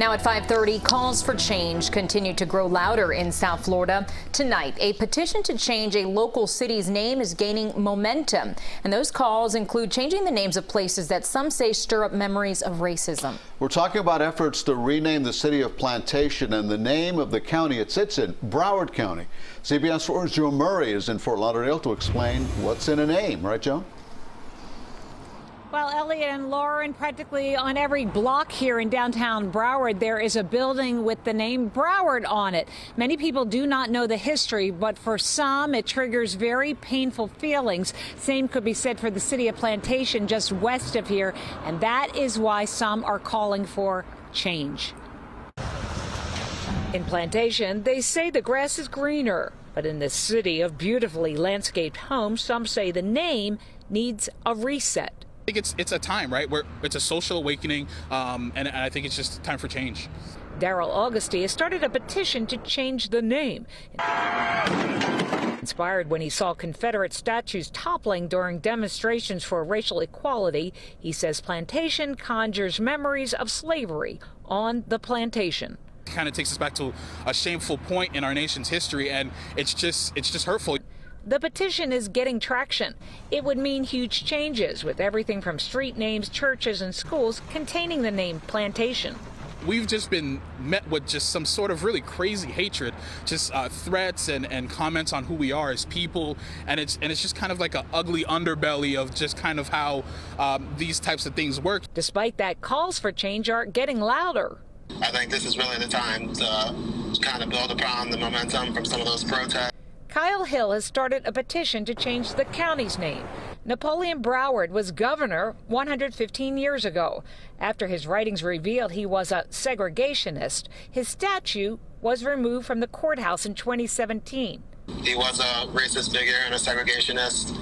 Now at 5:30, calls for change continue to grow louder in South Florida. Tonight, a petition to change a local city's name is gaining momentum, and those calls include changing the names of places that some say stir up memories of racism. We're talking about efforts to rename the city of Plantation and the name of the county it sits in, Broward County. CBS 4's Joan Murray is in Fort Lauderdale to explain what's in a name, right, Joan? Well, Elliot and Lauren, practically on every block here in downtown Broward, there is a building with the name Broward on it. Many people do not know the history, but for some, it triggers very painful feelings. Same could be said for the city of Plantation just west of here, and that is why some are calling for change. In Plantation, they say the grass is greener, but in this city of beautifully landscaped homes, some say the name needs a reset think it's it's a time, right? Where it's a social awakening, um, and, and I think it's just time for change. Daryl Augusty has started a petition to change the name. Inspired when he saw Confederate statues toppling during demonstrations for racial equality, he says plantation conjures memories of slavery on the plantation kind of takes us back to a shameful point in our nation's history and it's just it's just hurtful the petition is getting traction. It would mean huge changes with everything from street names, churches, and schools containing the name Plantation. We've just been met with just some sort of really crazy hatred, just uh, threats and, and comments on who we are as people, and it's and it's just kind of like an ugly underbelly of just kind of how um, these types of things work. Despite that, calls for change are getting louder. I think this is really the time to kind of build upon the momentum from some of those protests. Kyle Hill has started a petition to change the county's name. Napoleon Broward was governor 115 years ago. After his writings revealed he was a segregationist, his statue was removed from the courthouse in 2017. He was a racist figure and a segregationist,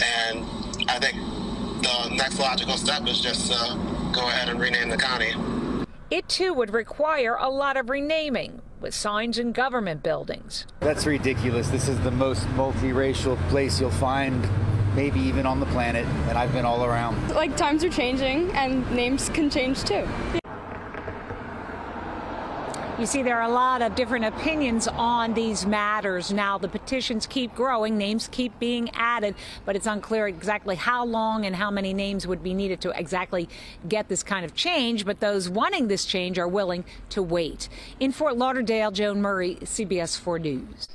and I think the next logical step is just to go ahead and rename the county. It too would require a lot of renaming with signs in government buildings. That's ridiculous. This is the most multiracial place you'll find maybe even on the planet, and I've been all around. Like times are changing and names can change too. You see, there are a lot of different opinions on these matters now. The petitions keep growing, names keep being added, but it's unclear exactly how long and how many names would be needed to exactly get this kind of change. But those wanting this change are willing to wait. In Fort Lauderdale, Joan Murray, CBS 4 News.